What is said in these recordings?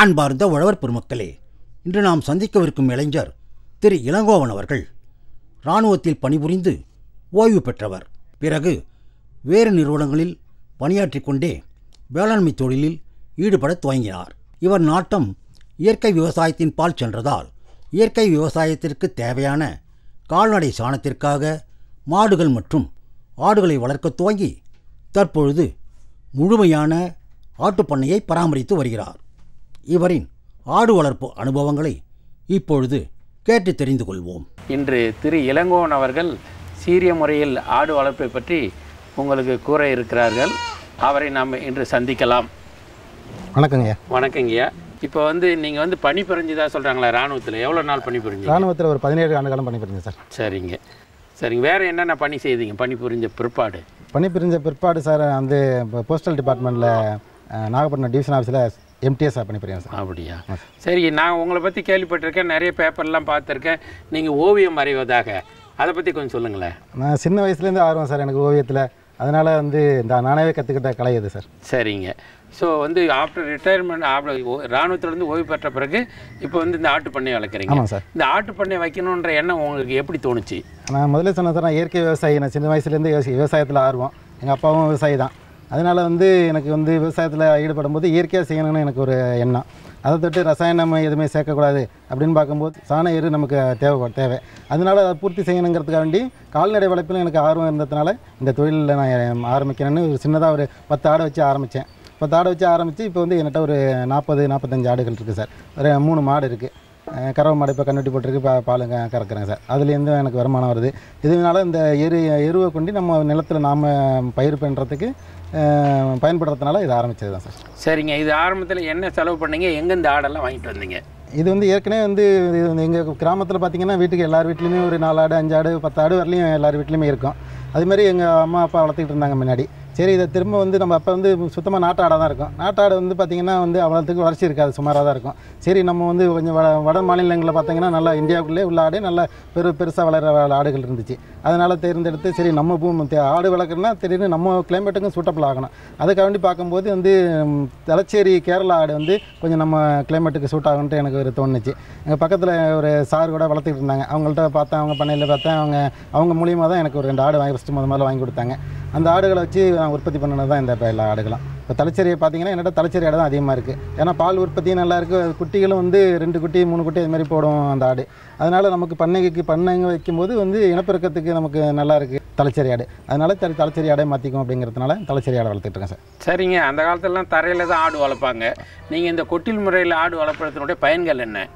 அன்பார்ந்த உழவர் பெருமக்களே இன்று நாம் சந்திக்கவிருக்கும் இளைஞர் திரு. இளங்கோவன் அவர்கள். இராணுவத்தில் பணிபுரிந்து ஓய்வு பெற்றவர். பிறகு வேறு நிறுவனங்களில் பணியாற்றி கொண்டே வேளாண்மை தொழிலில் ஈடுபடத் துவங்கினார். இவர் நாட்டம் இயற்கை விவசாயத்தின் பால் சென்றதால் இயற்கை விவசாயத்திற்கு தேவையான கால்நடை சாணத்திற்காக மாடுகள் மற்றும் ஆடுகளை வளர்க்க துவங்கி தற்பொழுது முழுமையான ஆட்டுப்பண்ணையை பராமரித்து வருகிறார். இவரின் ஆடு வளர்ப்பு அனுபவங்களை இப்பொழுது கேட்டு தெரிந்து கொள்வோம். இன்று திரு இளங்கோவன் அவர்கள் சீரிய முறையில் ஆடு வளர்ப்பை பற்றி உங்களுக்கு கூற இருக்கிறார்கள். அவரை நாம் இன்று சந்திக்கலாம். வணக்கங்கய்யா வணக்கங்கய்யா இப்போ வந்து நீங்கள் வந்து பணி புரிஞ்சுதா சொல்கிறாங்களா ராணுவத்தில் எவ்வளோ நாள் பணி புரிஞ்சு ராணுவத்தில் ஒரு பதினேழு ஆண்டு காலம் பணிபுரிஞ்சேன் சார். சரிங்க. சரிங்க. வேறு என்னென்ன பணி செய்தீங்க? பணி புரிஞ்ச பிற்பாடு. பணிபுரிஞ்ச பிற்பாடு சார் வந்து இப்போ போஸ்டல் டிபார்ட்மெண்ட்டில் நாகப்பட்டினம் டிவிஷன் ஆஃபீஸில் எம்டிஎஸ்ஸாக பணிபுரியும் சார்? அப்படியா? சரி நான் உங்களை பற்றி கேள்விப்பட்டிருக்கேன். நிறைய பேப்பர்லாம் பார்த்துருக்கேன். நீங்கள் ஓவியம் வரைவதாக. அதை பற்றி கொஞ்சம் சொல்லுங்களேன். நான் சின்ன வயசுலேருந்து ஆர்வம் சார் எனக்கு ஓவியத்தில். அதனால் வந்து இந்த நானாவே கற்றுக்கிட்ட கலை இது சார். சரிங்க. ஸோ வந்து ஆஃப்டர் ரிட்டையர்மெண்ட் ஆஃப்டர் இராணுவத்திலேருந்து ஓய்வு பெற்ற பிறகு இப்போ வந்து இந்த ஆட்டு பண்ணை வளர்க்குறீங்க. ஆமாம் சார். இந்த ஆட்டு பண்ணை வைக்கணுன்ற எண்ணம் உங்களுக்கு எப்படி தோணுச்சு? நான் முதல்ல சொன்னேன் சார் நான் இயற்கை விவசாயி. நான் சின்ன வயசுலேருந்து விவசாயி விவசாயத்தில் ஆர்வம். எங்கள் அப்பாவும் விவசாயி தான். அதனால் வந்து எனக்கு வந்து விவசாயத்தில் ஈடுபடும் போது இயற்கையாக செய்யணும்னு எனக்கு ஒரு எண்ணம். அதை தொட்டு ரசாயனம் எதுவுமே சேர்க்கக்கூடாது அப்படின்னு பார்க்கும்போது சாண எரு நமக்கு தேவைப்படும் தேவை. அதனால் அதை பூர்த்தி செய்யணுங்கிறதுக்காண்டி கால்நடை வளர்ப்பில் எனக்கு ஆர்வம் இருந்ததுனால இந்த தொழிலில் நான் ஆரம்பிக்கிறேன்னு ஒரு சின்னதாக ஒரு பத்து ஆடை வச்சு ஆரம்பித்தேன் பத்து ஆடை வச்சு ஆரம்பித்து இப்போ வந்து என்கிட்ட ஒரு நாற்பது நாற்பத்தஞ்சு ஆடுகள் இருக்குது சார். ஒரு மூணு மாடு இருக்குது கறவை மாடு இப்போ கண்ணுட்டி போட்டிருக்கு பா பால் க- கறக்குறேங்க சார். அதுலேருந்து எனக்கு வருமானம் வருது. இதனால இந்த எரு எருவை கொண்டு நம்ம நிலத்தில் நாம் பயிர் பண்ணுறதுக்கு பயன்படுறதுனால இது ஆரம்பிச்சது தான் சார். சரிங்க. இது ஆரம்பத்தில் என்ன செலவு பண்ணீங்க? எங்கே இந்த ஆடெல்லாம் வாங்கிட்டு வந்தீங்க? இது வந்து ஏற்கனவே வந்து இது வந்து எங்கள் கிராமத்தில் பார்த்தீங்கன்னா வீட்டுக்கு எல்லார் வீட்லேயுமே ஒரு நாலு ஆடு அஞ்சு ஆடு பத்து ஆடு வரலையும் எல்லார் வீட்லேயுமே இருக்கும். அது மாதிரி எங்கள் அம்மா அப்பா வளர்த்துக்கிட்டு இருந்தாங்க முன்னாடி. சரி இதை திரும்ப வந்து நம்ம அப்போ வந்து சுத்தமாக நாட்டு ஆடாக தான் இருக்கும். நாட்டு வந்து பார்த்திங்கன்னா வந்து அவ்வளோத்துக்கு வளர்ச்சி இருக்காது சுமாராக தான் இருக்கும். சரி நம்ம வந்து கொஞ்சம் வட வட மாநிலங்களில் பார்த்திங்கன்னா நல்லா இந்தியாவுக்குள்ளே உள்ள ஆடே நல்லா பெரு பெருசாக வளர்கிற ஆடுகள் இருந்துச்சு. அதனால் தேர்ந்தெடுத்து சரி நம்ம பூமி ஆடு வளர்க்குறோன்னா திடீர்னு நம்ம கிளைமேட்டுக்கும் சூட்டபிள் ஆகணும். அதுக்காக வேண்டி பார்க்கும்போது வந்து தலச்சேரி கேரளா ஆடு வந்து கொஞ்சம் நம்ம கிளைமேட்டுக்கு சூட் ஆகுன்ட்டு எனக்கு ஒரு தோணுச்சு. எங்கள் பக்கத்தில் ஒரு சார் கூட வளர்த்துக்கிட்டு இருந்தாங்க. அவங்கள்ட்ட பார்த்தேன் அவங்க பண்ணையில் பார்த்தேன். அவங்க அவங்க மூலியமாக தான் எனக்கு ஒரு ரெண்டு ஆடு வாங்கி ஃபஸ்ட்டு முத முதல்ல வாங்கி கொடுத்தாங்க. அந்த ஆடுகளை வச்சு நான் உற்பத்தி பண்ணது தான் இந்த இப்போ எல்லா ஆடுகளும். இப்போ தலைச்சேரியை பார்த்தீங்கன்னா என்னோட தலைச்சேரி ஆடு தான் அதிகமாக இருக்குது ஏன்னா பால் உற்பத்தியும் நல்லா இருக்குது குட்டிகளும் வந்து ரெண்டு குட்டி மூணு குட்டி அது மாதிரி போடும் அந்த ஆடு. அதனால் நமக்கு பண்ணைக்கு பண்ணைங்க வைக்கும்போது வந்து இனப்பெருக்கத்துக்கு நமக்கு நல்லா இருக்குது தலைச்சேரி ஆடு. அதனால தலை தலைச்சேரி ஆடை மாற்றிக்கும் அப்படிங்கிறதுனால தலைச்சேரி ஆடை வளர்த்துட்டு இருக்கேன் சார். சரிங்க. அந்த காலத்துலலாம் தரையில் தான் ஆடு வளர்ப்பாங்க. நீங்கள் இந்த கொட்டில் முறையில் ஆடு வளர்ப்பதனுடைய பயன்கள் என்ன?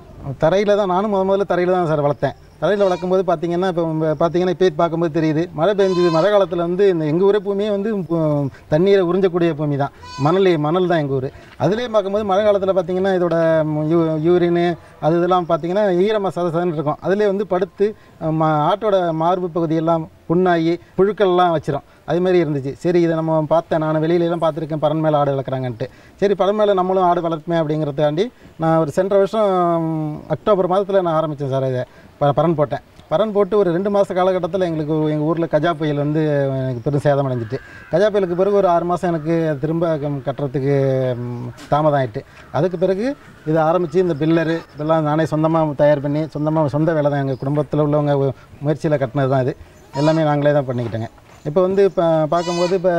தரையில் தான் நானும் முத முதல்ல தரையில் தான் சார் வளர்த்தேன். தரையில் வளர்க்கும்போது பார்த்தீங்கன்னா இப்போ பார்த்தீங்கன்னா இப்போ பார்க்கும்போது தெரியுது. மழை பெஞ்சது மழை காலத்தில் வந்து இந்த எங்கள் ஊரே பூமியே வந்து தண்ணீரை உறிஞ்சக்கூடிய பூமி தான். மணல் மணல் தான் எங்கள் ஊர். அதுலேயே பார்க்கும்போது மழை காலத்தில் பார்த்தீங்கன்னா இதோட யூ யூரின் அது இதெல்லாம் பார்த்தீங்கன்னா ஈரமாக சத சதன்னு இருக்கும். அதிலே வந்து படுத்து ஆட்டோட மார்பு பகுதியெல்லாம் புண்ணாகி புழுக்கள்லாம் வச்சிரும். அது மாதிரி இருந்துச்சு. சரி இதை நம்ம பார்த்தேன். நான் வெளியிலலாம் பார்த்துருக்கேன். பரன் மேலே ஆடு வளர்க்குறாங்கன்ட்டு. சரி பரன் மேலே நம்மளும் ஆடு வளர்ப்பேன் அப்படிங்கிறதாண்டி நான் ஒரு சென்ற வருஷம் அக்டோபர் மாதத்தில் நான் ஆரம்பித்தேன் சார் இதை. ப- போட்டேன். பரன் போட்டு ஒரு ரெண்டு மாத காலகட்டத்தில் எங்களுக்கு எங்கள் ஊரில் கஜா புயல் வந்து எனக்கு பெரும் சேதம் அடைஞ்சிட்டு. கஜா புயலுக்கு பிறகு ஒரு ஆறு மாதம் எனக்கு திரும்ப கட்டுறதுக்கு தாமதம் ஆயிட்டு அதுக்கு பிறகு இதை ஆரம்பித்து இந்த பில்லரு இதெல்லாம் நானே சொந்தமாக தயார் பண்ணி சொந்தமாக சொந்த வேலை தான் எங்கள் குடும்பத்தில் உள்ளவங்க முயற்சியில் கட்டினது தான் இது. எல்லாமே நாங்களே தான் பண்ணிக்கிட்டேங்க. இப்போ வந்து இப்போ பார்க்கும்போது இப்போ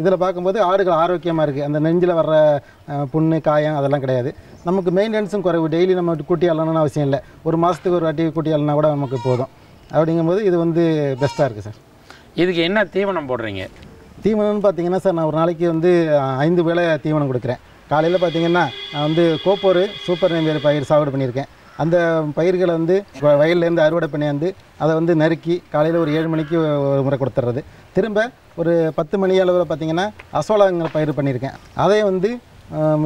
இதில் பார்க்கும்போது ஆடுகள் ஆரோக்கியமாக இருக்குது அந்த நெஞ்சில் வர்ற புண்ணு காயம் அதெல்லாம் கிடையாது. நமக்கு மெயின்டெனன்ஸும் குறைவு. டெய்லி நம்ம கூட்டி அள்ளணும்னு அவசியம் இல்லை. ஒரு மாதத்துக்கு ஒரு வாட்டி கூட்டி அள்ளனா கூட நமக்கு போதும். அப்படிங்கும்போது இது வந்து பெஸ்ட்டாக இருக்குது சார். இதுக்கு என்ன தீவனம் போடுறீங்க? தீவனம்னு பார்த்தீங்கன்னா சார் நான் ஒரு நாளைக்கு வந்து ஐந்து வேளை தீவனம் கொடுக்குறேன். காலையில் பார்த்தீங்கன்னா நான் வந்து கோப்போர் சூப்பர் நேமியர் பயிர் சாகுபடி பண்ணியிருக்கேன். அந்த பயிர்களை வந்து வ- வயல்லேருந்து அறுவடை பண்ணி வந்து அதை வந்து நறுக்கி காலையில் ஒரு ஏழு மணிக்கு ஒரு முறை கொடுத்துட்றது திரும்ப ஒரு பத்து மணி அளவில் பார்த்தீங்கன்னா அசோலாங்கிற பயிர் பண்ணியிருக்கேன். அதை வந்து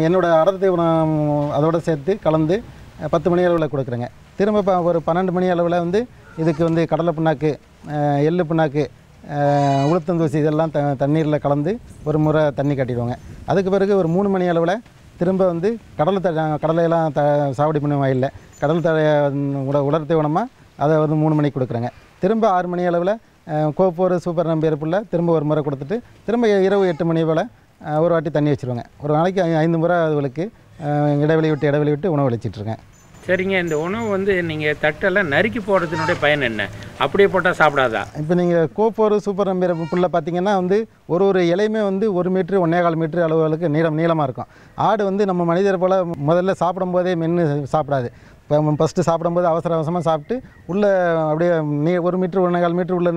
என்னோடய அடர் தீவனம் அதோடு சேர்த்து கலந்து பத்து மணி அளவில் கொடுக்குறேங்க. திரும்ப ப- ஒரு பன்னெண்டு மணி அளவில் வந்து இதுக்கு வந்து கடலை புண்ணாக்கு எள்ளு புண்ணாக்கு உளுத்தந்தூசி இதெல்லாம் த தண்ணீரில் கலந்து ஒரு முறை தண்ணி கட்டிடுவாங்க. அதுக்கு பிறகு ஒரு மூணு மணி அளவில் திரும்ப வந்து கடலை த கடலையெல்லாம் த சாவடி பண்ண வயலில் கடல் தழைய உட உலர் தீவனமாக அதை வந்து மூணு மணிக்கு கொடுக்குறேங்க. திரும்ப ஆறு மணி அளவில் கோப்போர் சூப்பர் நம்பியர் புல்ல திரும்ப ஒரு முறை கொடுத்துட்டு திரும்ப இரவு எட்டு மணி போல் ஒரு வாட்டி தண்ணி வச்சுருவாங்க. ஒரு நாளைக்கு ஐந்து முறை அதுகளுக்கு இடைவெளி விட்டு இடைவெளி விட்டு உணவு அளிச்சிட்டு இருக்கேன். சரிங்க இந்த உணவு வந்து நீங்கள் தட்டெல்லாம் நறுக்கி போடுறதுனுடைய பயன் என்ன? அப்படியே போட்டால் சாப்பிடாதா? இப்போ நீங்கள் கோப்போர் சூப்பர் நம்பிற புல்ல பார்த்தீங்கன்னா வந்து ஒரு ஒரு இலையுமே வந்து ஒரு மீட்ரு ஒன்றே கால் மீட்ரு அளவுகளுக்கு நீளம் நீளமாக இருக்கும். ஆடு வந்து நம்ம மனிதர் போல் முதல்ல சாப்பிடும்போதே மென்று சாப்பிடாது. இப்போ ஃபஸ்ட்டு சாப்பிடும்போது அவசர அவசரமாக சாப்பிட்டு உள்ளே அப்படியே நீ ஒரு மீட்ரு ஒன்றே கால் மீட்ரு உள்ள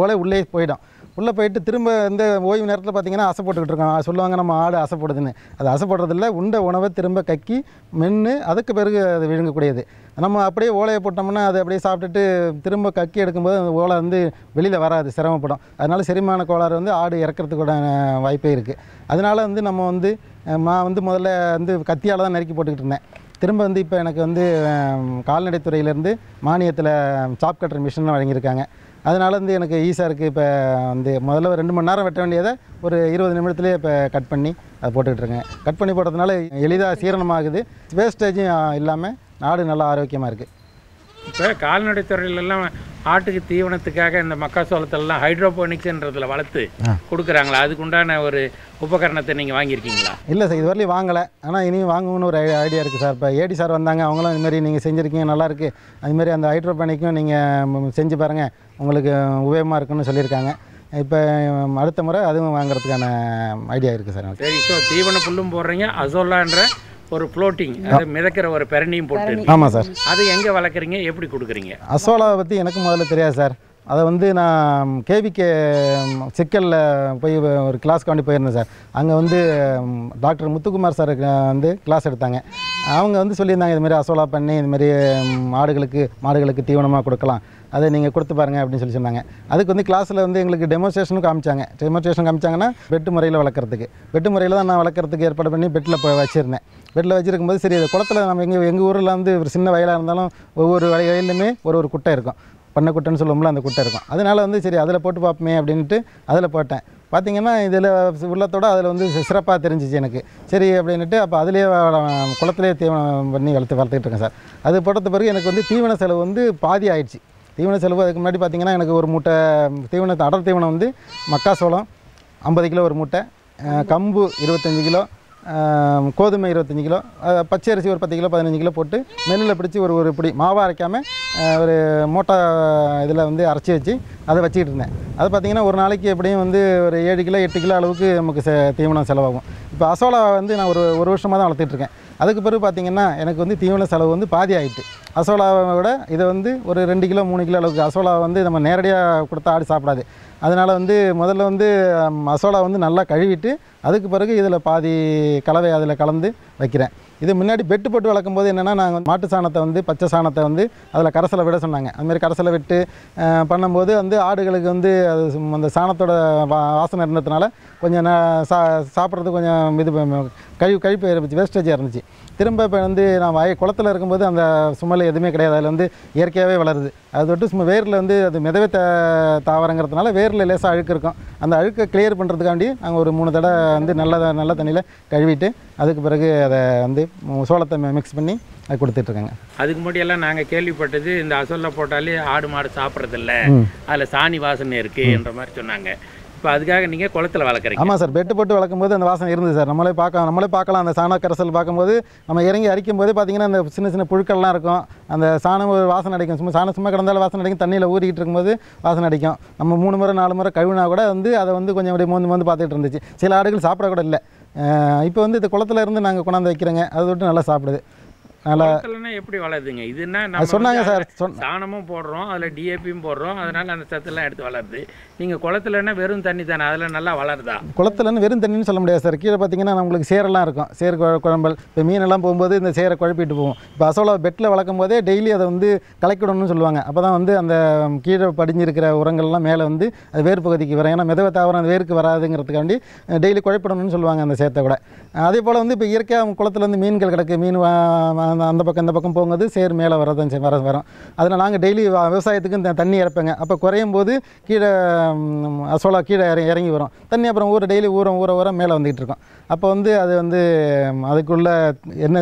ஓலை உள்ளே போயிடும். உள்ளே போயிட்டு திரும்ப இந்த ஓய்வு நேரத்தில் பார்த்தீங்கன்னா அசை போட்டுக்கிட்டு இருக்கோம் சொல்லுவாங்க நம்ம ஆடு அசை போடுதுன்னு. அது அசை போடுறதில்ல உண்ட உணவை திரும்ப கக்கி மென்று அதுக்கு பிறகு அது விழுங்கக்கூடியது. நம்ம அப்படியே ஓலையை போட்டோம்னா அது அப்படியே சாப்பிட்டுட்டு திரும்ப கக்கி எடுக்கும்போது அந்த ஓலை வந்து வெளியில் வராது சிரமப்படும். அதனால் செரிமான கோளாறு வந்து ஆடு இறக்கிறதுக்கூட வாய்ப்பே இருக்குது அதனால வந்து நம்ம வந்து மா நான் வந்து முதல்ல வந்து கத்தியால் தான் நறுக்கி போட்டுக்கிட்டு இருந்தேன். திரும்ப வந்து இப்போ எனக்கு வந்து கால்நடைத்துறையிலேருந்து மானியத்தில் சாப் கட்டுற மிஷின் வழங்கியிருக்காங்க. அதனால் வந்து எனக்கு ஈஸியாக இருக்குது இப்போ வந்து முதல்ல ஒரு ரெண்டு மணி நேரம் வெட்ட வேண்டியதை ஒரு இருபது நிமிடத்துலேயே இப்போ கட் பண்ணி அதை போட்டுக்கிட்டு இருக்கேன். கட் பண்ணி போடுறதுனால எளிதாக சீரணமாகுது. வேஸ்டேஜும் இல்லாமல் நாடு நல்லா ஆரோக்கியமாக இருக்குது இப்போ கால்நடை துறையிலெல்லாம் ஆட்டுக்கு தீவனத்துக்காக இந்த மக்காசோளத்திலலாம் ஹைட்ரோபோனிக்ஸ்ன்றதுல வளர்த்து கொடுக்குறாங்களா? அதுக்குண்டான ஒரு உபகரணத்தை நீங்கள் வாங்கியிருக்கீங்களா? இல்லை சார் இதுவரையிலும் வாங்கலை. ஆனால் இனியும் வாங்கணும்னு ஒரு ஐடியா இருக்குது சார். இப்போ ஏடி சார் வந்தாங்க அவங்களும் இதுமாரி நீங்கள் செஞ்சுருக்கீங்க நல்லாயிருக்கு அதுமாரி அந்த ஹைட்ரோபேனிக்கும் நீங்கள் செஞ்சு பாருங்கள் உங்களுக்கு உபயோகமாக இருக்குன்னு சொல்லியிருக்காங்க. இப்போ அடுத்த முறை அதுவும் வாங்குறதுக்கான ஐடியா இருக்குது சார் எனக்கு சரி ஸோ தீவன புல்லும் போடுறீங்க அசோலான்ற ஒரு ஃப்ளோட்டிங் அது மிதக்கிற ஒரு பெரணியும் போட்டு ஆமாம் சார். அது எங்கே வளர்க்குறீங்க எப்படி கொடுக்குறீங்க? அசோலாவை பற்றி எனக்கு முதல்ல தெரியாது சார். அதை வந்து நான் கேவிகே சிக்கலில் போய் ஒரு கிளாஸ்க்கு வேண்டி போயிருந்தேன் சார். அங்கே வந்து டாக்டர் முத்துக்குமார் சார் வந்து கிளாஸ் எடுத்தாங்க. அவங்க வந்து சொல்லியிருந்தாங்க இதுமாரி அசோலா பண்ணி இதுமாரி மாடுகளுக்கு மாடுகளுக்கு தீவனமாக கொடுக்கலாம். அதை நீங்கள் கொடுத்து பாருங்க அப்படின்னு சொல்லி சொன்னாங்க. அதுக்கு வந்து கிளாஸில் வந்து எங்களுக்கு டெமோஸ்ட்ரேஷனும் காமிச்சாங்க. டெமோஸ்ட்ரேஷன் காமிச்சாங்கன்னா பெட்டு முறையில் வளர்க்குறதுக்கு. பெட்டு முறையில் தான் நான் வளர்க்குறதுக்கு ஏற்பாடு பண்ணி பெட்டில் போய் வச்சுருந்தேன். பெட்டில் வச்சிருக்கும் போது சரி குளத்தில் குளத்துல நம்ம எங்கள் எங்கள் ஊரில் வந்து ஒரு சின்ன வயலாக இருந்தாலும் ஒவ்வொரு வய- ஒரு ஒரு குட்டை இருக்கும். பண்ணை குட்டைன்னு சொல்லுவோம்ல அந்த குட்டை இருக்கும். அதனால் வந்து சரி அதில் போட்டு பார்ப்போமே அப்படின்ட்டு அதில் போட்டேன். பார்த்திங்கன்னா இதில் உள்ளத்தோடு அதில் வந்து சிறப்பாக தெரிஞ்சிச்சு எனக்கு. சரி அப்படின்ட்டு அப்போ அதிலே குளத்துலேயே தீவனம் பண்ணி வளர்த்து வளர்த்துக்கிட்டு இருக்கேன் சார். அது போட்டது பிறகு எனக்கு வந்து தீவன செலவு வந்து பாதி ஆயிடுச்சு. தீவன செலவு அதுக்கு முன்னாடி பார்த்திங்கன்னா எனக்கு ஒரு மூட்டை தீவனத்தை அடர் தீவனம் வந்து மக்காசோளம் ஐம்பது கிலோ ஒரு மூட்டை கம்பு இருபத்தஞ்சி கிலோ கோதுமை இருபத்தஞ்சி கிலோ பச்சை அரிசி ஒரு பத்து கிலோ பதினஞ்சு கிலோ போட்டு நெல்லில் பிடிச்சி ஒரு ஒரு பிடி மாவாக அரைக்காமல் ஒரு மூட்டை இதில் வந்து அரைச்சி வச்சு அதை வச்சுக்கிட்டு இருந்தேன். அது பார்த்திங்கன்னா ஒரு நாளைக்கு எப்படியும் வந்து ஒரு ஏழு கிலோ எட்டு கிலோ அளவுக்கு நமக்கு தீவனம் செலவாகும். இப்போ அசோலா வந்து நான் ஒரு ஒரு வருஷமாக தான் வளர்த்துட்ருக்கேன் அதுக்கு பிறகு பார்த்திங்கன்னா எனக்கு வந்து தீவன செலவு வந்து பாதி ஆகிட்டு அசோலாவை விட இதை வந்து ஒரு ரெண்டு கிலோ மூணு கிலோ அளவுக்கு அசோலா வந்து நம்ம நேரடியாக கொடுத்தா ஆடு சாப்பிடாது. அதனால் வந்து முதல்ல வந்து அசோலா வந்து நல்லா கழுவிட்டு அதுக்கு பிறகு இதில் பாதி கலவை அதில் கலந்து வைக்கிறேன். இது முன்னாடி பெட்டு போட்டு வளர்க்கும் போது என்னென்னா நாங்கள் மாட்டு சாணத்தை வந்து பச்சை சாணத்தை வந்து அதில் கரைசலை விட சொன்னாங்க. அதுமாரி கரைசலை விட்டு பண்ணும்போது வந்து ஆடுகளுக்கு வந்து அது அந்த சாணத்தோட வா வாசனை இருந்ததுனால கொஞ்சம் சா சாப்பிட்றது கொஞ்சம் இது கழிவு கழிப்பு இருந்துச்சு வேஸ்டேஜாக இருந்துச்சு. திரும்ப இப்போ வந்து நான் வய குளத்தில் இருக்கும்போது அந்த சுமல் எதுவுமே கிடையாது. அதில் வந்து இயற்கையாகவே வளருது. அது தொட்டு சும்மா வேரில் வந்து அது மிதவை த தாவரங்கிறதுனால வேரில் லேசாக அழுக்கு இருக்கும். அந்த அழுக்கை கிளியர் பண்ணுறதுக்காண்டி நாங்கள் ஒரு மூணு தடவை வந்து நல்ல நல்ல தண்ணியில் கழுவிட்டு அதுக்கு பிறகு அதை வந்து சோளத்தை மிக்ஸ் பண்ணி அது கொடுத்துட்ருக்கேங்க. அதுக்கு முன்னாடியெல்லாம் நாங்கள் கேள்விப்பட்டது இந்த அசோலா போட்டாலே ஆடு மாடு சாப்பிட்றதில்ல. அதில் சாணி வாசனை இருக்குன்ற மாதிரி சொன்னாங்க. இப்போ அதுக்காக நீங்கள் குளத்தில் வளர்க்குறீங்க. ஆமாம் சார் பெட்டு போட்டு வளர்க்கும் போது அந்த வாசனை இருந்தது சார். நம்மளே பார்க்க நம்மளே பார்க்கலாம். அந்த சாண கரைசல் பார்க்கும்போது நம்ம இறங்கி அரிக்கும் போது பார்த்தீங்கன்னா அந்த சின்ன சின்ன புழுக்கள்லாம் இருக்கும். அந்த சாணம் ஒரு வாசனை அடிக்கும். சும்மா சாணம் சும்மா கிடந்தாலும் வாசனை அடிக்கும். தண்ணியில் ஊறிக்கிட்டு இருக்கும்போது வாசனை அடிக்கும். நம்ம மூணு முறை நாலு முறை கழுவினா கூட வந்து அதை வந்து கொஞ்சம் அப்படியே மோந்து மோந்து பார்த்துட்டு இருந்துச்சு. சில ஆடுகள் சாப்பிட கூட இல்லை. இப்போ வந்து இந்த குளத்துல இருந்து நாங்கள் கொண்டாந்து வைக்கிறோங்க. அது விட்டு நல்லா சாப்பிடுது. குளத்துலன்னா எப்படி வளருதுங்க? இதுன்னா அது நம்ம சொன்னாங்க சார் சாணமும் போடுறோம் அதில் டிஏபியும் போடுறோம் அதனால அந்த சத்தெல்லாம் எடுத்து வளருது. நீங்கள் குளத்துலன்னா வெறும் தண்ணி தானே அதில் நல்லா வளருதா? குளத்துலன்னு வெறும் தண்ணின்னு சொல்ல முடியாது சார். கீழே பார்த்தீங்கன்னா நம்மளுக்கு சேரெல்லாம் இருக்கும். சேர் குழ- குழம்பல். இப்போ மீனெல்லாம் போகும்போது இந்த சேரை குழப்பிட்டு போகும் இப்போ அசோலா பெட்டில் வளர்க்கும் போதே டெய்லி அதை வந்து கலக்கிடணும்னு சொல்லுவாங்க. அப்போ தான் வந்து அந்த கீழே படிஞ்சிருக்கிற உரங்கள்லாம் மேலே வந்து அது வேர் பகுதிக்கு வரும். ஏன்னா மிதவை தாவரம் அந்த வேருக்கு வராதுங்கிறதுக்காண்டி டெய்லி குழப்பிடணும்னு சொல்லுவாங்க அந்த சேத்தை கூட. அதே போல் வந்து இப்போ இயற்கையாக குளத்துல வந்து மீன்கள் கிடக்கு. மீன் அந்த- அந்த பக்கம் இந்த பக்கம் போகும்போது சேர் மேலே வரதான் வர வரும். அதில் நாங்கள் டெய்லி விவசாயத்துக்கு இந்த தண்ணி இறப்பேங்க. அப்போ குறையும் போது கீழே அசோலா கீழே இறங்கி இறங்கி வரும். தண்ணி அப்புறம் ஊற டெய்லி ஊற ஊற ஊற மேலே வந்துகிட்டு இருக்கோம். அப்போ வந்து அது வந்து அதுக்குள்ள என்ன